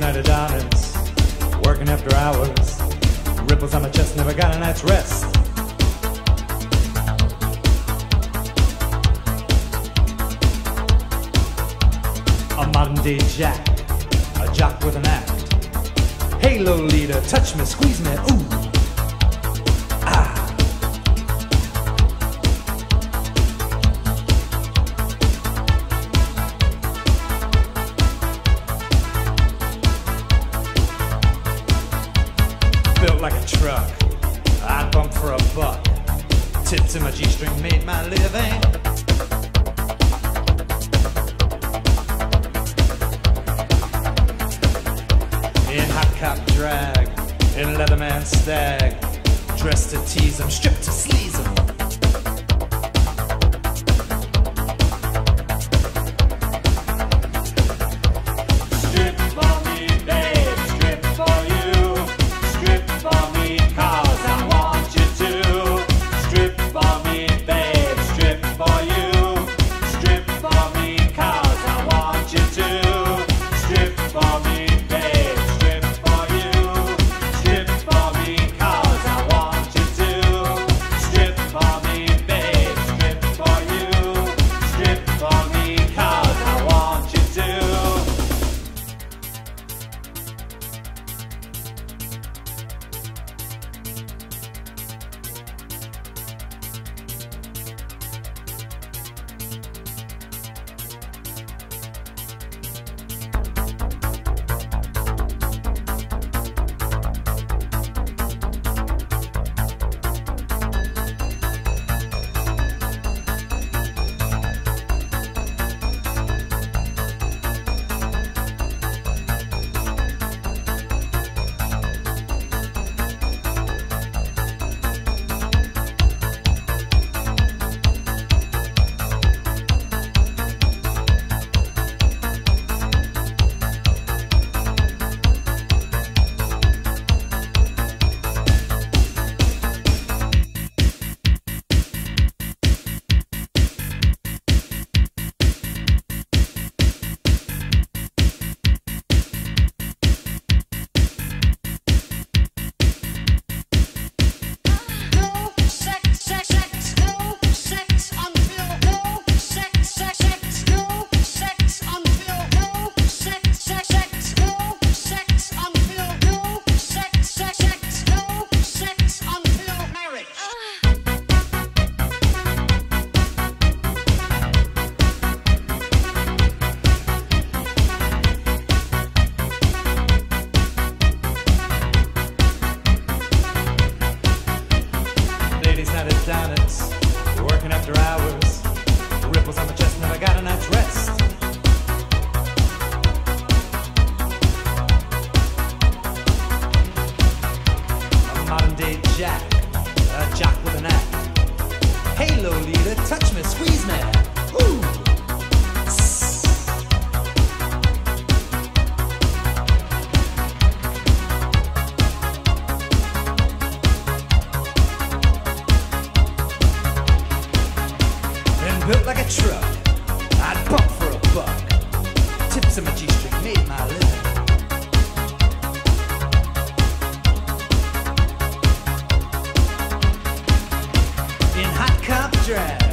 Night of diamonds, working after hours. Ripples on my chest, never got a night's rest. A modern day jack, a jock with an act. Hey Lolita, touch me, squeeze me, ooh. Truck, I bump for a buck. Tips in my G-string made my living. In hot cop drag, in Leatherman stag, dressed to tease 'em, stripped to sleaze 'em. working after hours. The ripples on my chest never got a night's rest. A modern day jack, a with an act. Hey, Lolita, touch me, squeeze me. built like a truck. I'd bump for a buck. Tips on my G-string made my living. In hot cop dress.